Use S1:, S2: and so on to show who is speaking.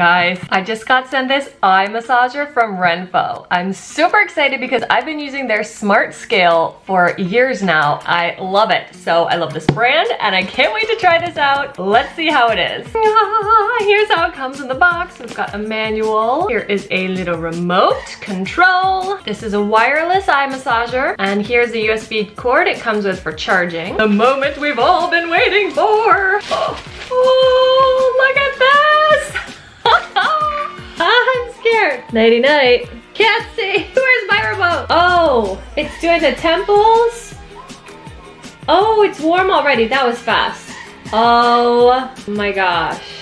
S1: Guys, I just got sent this eye massager from Renpho. I'm super excited because I've been using their smart scale for years now. I love it. So I love this brand and I can't wait to try this out. Let's see how it is. Here's how it comes in the box. We've got a manual. Here is a little remote control. This is a wireless eye massager and here's the USB cord it comes with for charging. The moment we've all been waiting for. I'm. Nighty night. Can't see. Where's my remote? Oh, it's doing the temples. Oh, it's warm already. That was fast. Oh my gosh.